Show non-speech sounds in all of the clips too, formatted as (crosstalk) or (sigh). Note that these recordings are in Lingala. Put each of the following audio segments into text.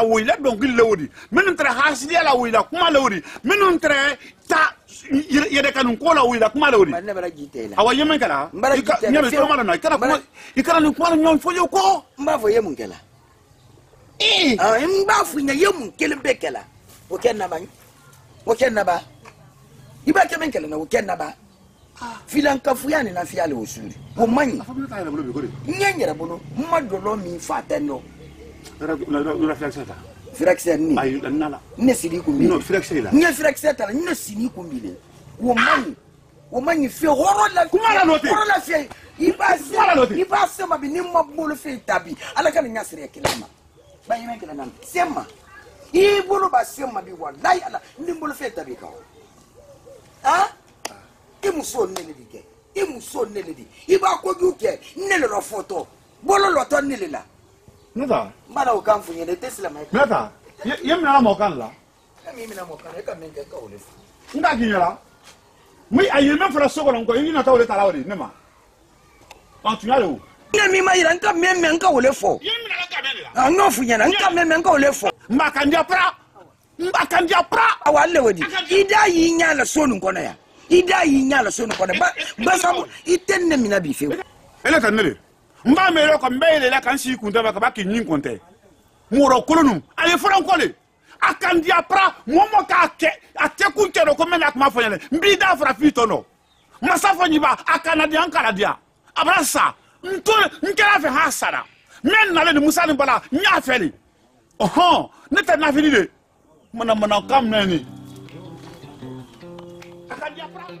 a wuyla donkili lawudi minnu tara hasidiya la wuyla kuma lawudi minnu tara ta yɛrɛkanu ko la wuyla kuma lawudi awa ye min kɛla ɲɛdɔ sɔrɔma la na i kana kuma i kana nin kuma la ɲɔgɔn fɔ ye kɔ n b'a fɔ ye mun kɛla n b'a fɔ i ɲɛ ye mun kelen bɛɛ kɛla o kɛ naba o kɛ naba i b'a kɛ min kɛlɛ na o kɛ naba ah. filankafuya ni lafiya le o suuri o man ɲi n ye n yɛrɛ bolo n ma dɔlɔ min f'a tɛ n dɔn firakisɛ ne ne sini kun bile n ye firakisɛ ta la ne sini kun bile o man ɲi o man ɲi fiyewu hɔrɔn la hɔrɔn la fiyewu i b'a se i b'a se ma bi ni ma bolo fɛn ta bi ala ka nin ɲa sariya kelen ma bayɛlɛ kelen na se ma i bolo b'a se ma bi walayi ala ni bolo fɛn ta bi kan ah i muso ne le de kɛ i muso ne le de i b'a kojugu kɛ ne le la fɔtɔ bolo lɔtɔ ne le la. Nata. Mara o kan fun ye ne te silamɛ. Nata. Ye mina mɔ kan la. E min mina mɔ kan e ka min kɛ ka o de fɔ. N t'a k'i ɲɛna. Mun a ye min fana so kɔnɔ n kɔ i ɲinata o de taara o de ne ma. Ɔ tun de o. Ne min ma yira n ka mɛn mɛn n ka o de fɔ. Ye mina ka mɛn de la. N y'o f'u ɲɛna n ka mɛn mɛn n ka o de fɔ. Maa kan diya para. Maa kan diya para. Awa ale o di. I da y'i ɲɛ la so nin kɔnɔ yan. I da y'i ɲɛ la so nin kɔnɔ. Basabu i tɛ ne minɛ bi fiyewu. E ne ka ne de n b'a mɛn yɔrɔ kan n bɛ yɛlɛ la ka n sigi kun tɛ ma ka ba k'i ɲin kun tɛ mɔrɔ kolonu ale fɔlɔ kɔle a kan di a para mɔɔ mɔ k'a kɛ a tɛ kun cɛ dɔ ko n bɛ n'a kuma fɔ n ɲɛna n b'i da farafin tɔ dɔ masa fɔ ɲiba a kana di an kana di a a b'a sa n to n kɛra fɛ h'a sara n bɛ nalen ni musa ni bala n y'a fɛ de ɔhɔn ne tɛ nafili de manamanaka minɛ nin a ka di a para.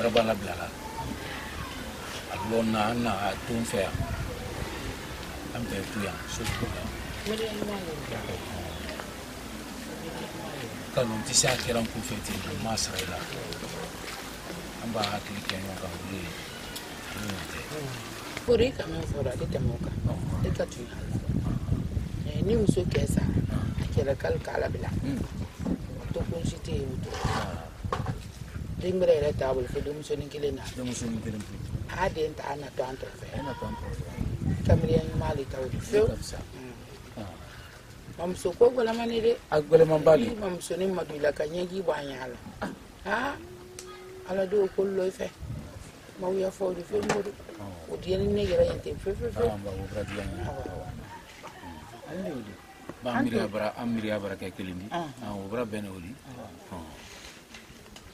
baraba labilala a dulɔ na an na a to n fɛ yan an bɛ to yan sotigiw la kanu n tɛ se a kɛra n kun fɛ ten n ma sara i la an b'a hakili kɛ ɲɔgɔn kan olu ye ani ɲɔgɔn tɛ. kori i ka fɔ dɛ ale tɛmɛ o kan e eh, ka to yen ni muso kɛ sa a kɛlɛ k'ale k'ala bila to kun si tɛ yen o to. timbere yɛrɛ taabolo fɛ denmusonin kelen na denmusonin kelen fɛ a den ta na to an tɛrɛfɛ a na to an tɛrɛfɛ kamiriya ɲuman le t'aw de fiyewu mamuso ko gwɛlɛma ne dɛ a gwɛlɛma ba le mamuso ni madula ka ɲɛji bɔ an ɲa ala de o ko lɔ i maw y'a fɔ o de fɛn o de o diɲɛ ni ne yɛrɛ yen tɛ fewu fewu fewu an b'o de an miiriya bara an miiriya bara kɛ kelen di o bara bɛn n'o de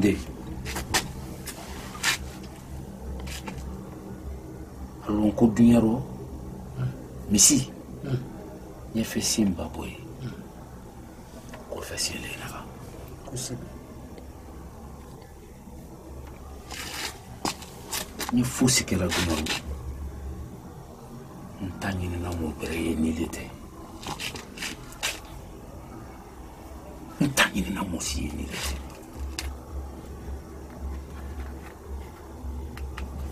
nde alon ko duɲa ro misi ɲɛfɛ sin ba bo ye kɔfɛ sin le nafa ni fosi kɛra duɲa ro n ta ɲinina mo bɛrɛ ye ni le tɛ n ta ɲinina mo si ye ni le tɛ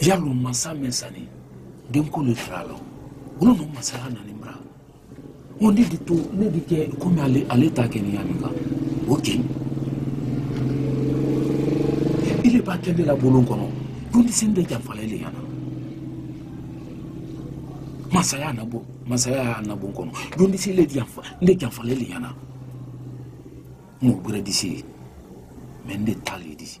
yalo masa min sani denkolo tirala olu no masaya nani bara o ne de to ne de kɛ komi ale ale ta kɛ ni yami kan o kin ile b'a kɛ ne la bolon kɔnɔ dundisen de janfala le yana masaya nabɔ masaya y'a nabɔ kɔnɔ dundisi le janfa ne janfala le yana n'o bɛrɛ disi ye mɛ ne ta le disi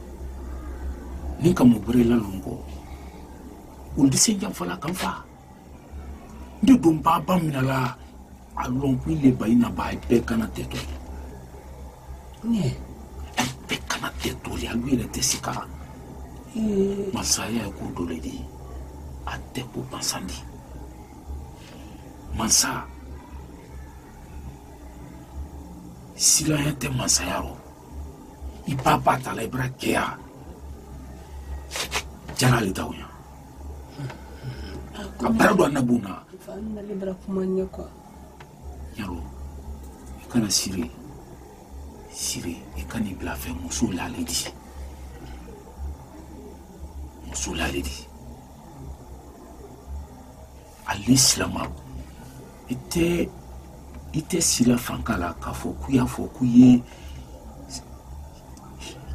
Ini kamu la lungo undi sinjan fala kan fa ndi dun ba mina la a lon ku ile ba ina ba a kana tɛ to ye a kana tɛ to lui le yɛrɛ tɛ masaya ya. le di mansa sila ya ya tiɲɛna ale t'aw ɲɛ a baara don a na bon na yarɔ i e kana siri siri i e ka n'i e bila fɛ muso l'ale di muso l'ale di ale silama i tɛ i tɛ sira fanka la k'a fɔ k'u y'a fɔ k'u ye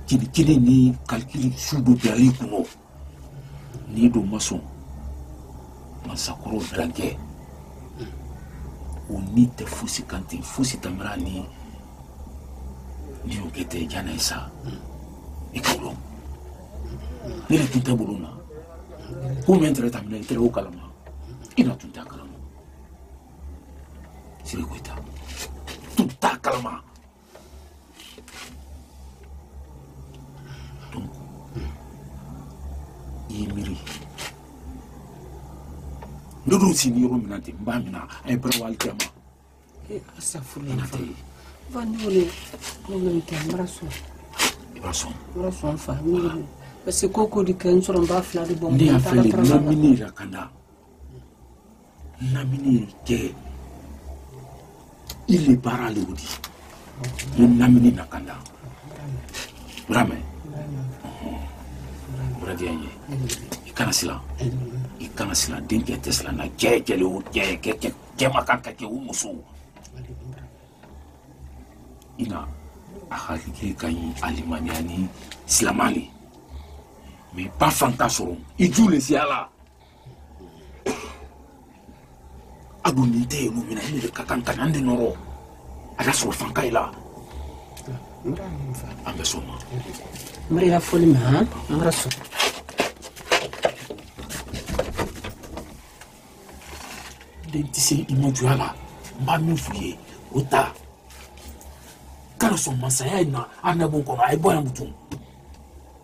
jeli kelen ni kalikili su dɔ bilali kun nɔ n'i dun ma sɔn mansakɔrɔw dirankɛ hmm. o ni tɛ fosi kan ten fosi tamara ni ni y'o kɛ tɛ jana ye sa hmm. i ka dɔn ne de tun tɛ bolo na ko mɛ n tɛrɛ ta minɛ i tɛrɛ o kalama hmm. i na tun t'a kalama siri koyita tun t'a kalama y'i miiri ne dun si ni é min na ten n b'a mina a ye bɛrɛ wali tɛ ma asafurula tɛ yen fa ne kɔni problème tɛ n bara sɔn i b'a sɔn n bara sɔn n fa ne que ko ko de kɛ n sɔrɔ n de bɔ n y'a fɛ de lamini yɛrɛ ka na lamini kɛ que. le baara le o di n lamini na ka na n adamadenya ye i kana siran i kana siran denkɛ tɛ siran na cɛ cɛle o cɛ cɛ ma kan ka kɛ o muso i na a hakili ka ɲi alimaniya ni silaman le mɛ ba fan ka sɔrɔ i ju le siya la a de ka kan ka na n de nɔrɔ a ka sɔrɔ la an ma n bɔra n tɛ se i ma juya la n b'a min f'u ye o ta kana sɔn masaya in na an na b'o kɔnɔ a ye bɔ yan mutu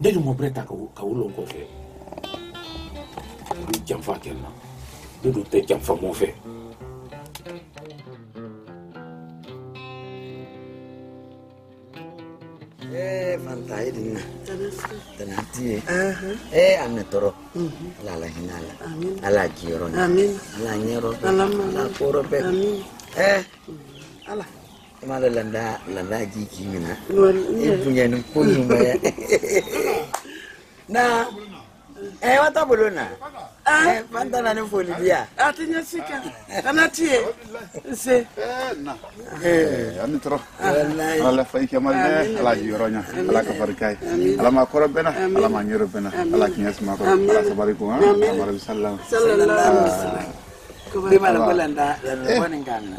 ne ni mɔbɛrɛ ta ka wolo n kɔfɛ a bɛ janfa kɛ n na ne dun tɛ janfa mɔfɛ. fantaye eh, eh, din na tana tiye eh an na tɔrɔ ala ala hinɛ ala ala jiyɔrɔ la ala ɲɛyɔrɔ eh mhm. ala i m'a dɔn landa landa ji k'i minɛ i bonya eh, ni (laughs) eh wa ta na. fantana ah. eh, ni foli di ah, yan. a tɛ ɲɛ si kan kana ti ye nse. Eh. Eh, ani tɔrɔ ala lafa i kɛmali dɛ ala jiyɔrɔ ɲa ala ka barika ye ala ma kɔrɔ bɛnna ala ma ɲɛrɛ bɛnna ala k'i suma kɔrɔ ala sabari kun amadu sallam. Ah. bima la wala nda wani ngana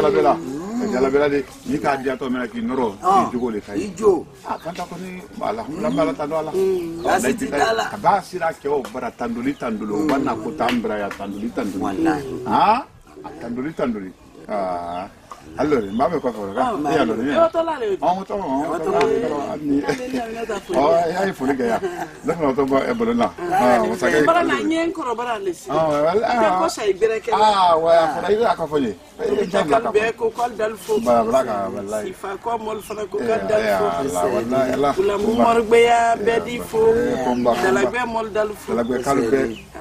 wala ka jalabela de ni k'a diya tɔ mina k'i nɔrɔ ah, k'i jogo le ah, mm, ka la ka sira kɛ bara tandoli tandoli o ba mm. tandoli tandoli han ah, tandoli allora ma per favore va e allora io to la le o to o to la ni o ya ifu ni ga la na to ba e bolo na ah o sa ga bara na nyen ko bara le si ah wala ah ko sai bere ke ah wa ko ira ka fo ye e ja ka be ko kol dal fo ba bla ka wallahi si fa ko mol fa ko kol dal fo allah wallahi allah kula mu mor gbe ya be di fo dala gbe mol dal fo dala gbe kalu be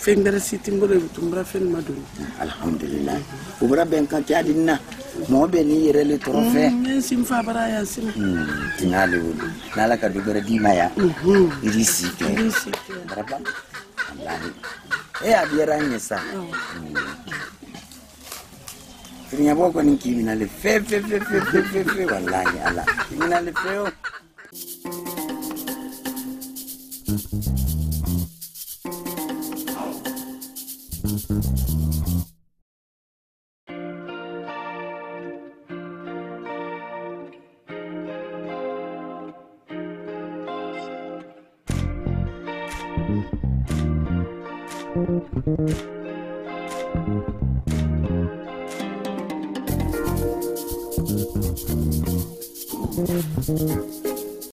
feŋ bɛrɛ si ti n bolo tun bɔra fɛn ma don alhamdulilayi u bɔra bɛn ka kɛ adi na mɔgɔ n'i yɛrɛ le tɔrɔ fɛ n fa bara yan sin hmm, tina le n'ala ka du bɛrɛ d'i ma yan i b'i si kɛ baraba walahi e a diyara n ye sa hmm. firiɲabɔ kɔni k'i minɛ le fe fe fe fe fe fe walahi ala i minɛ le fe o Thank you.